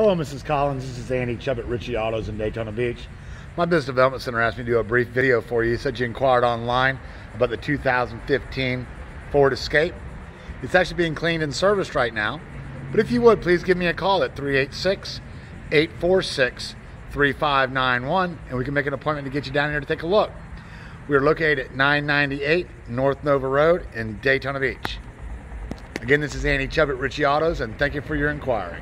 Hello, Mrs. Collins. This is Andy Chubb at Ritchey Autos in Daytona Beach. My business development center asked me to do a brief video for you. You said you inquired online about the 2015 Ford Escape. It's actually being cleaned and serviced right now. But if you would, please give me a call at 386 846 3591 and we can make an appointment to get you down here to take a look. We are located at 998 North Nova Road in Daytona Beach. Again, this is Andy Chubb at Ritchey Autos, and thank you for your inquiry.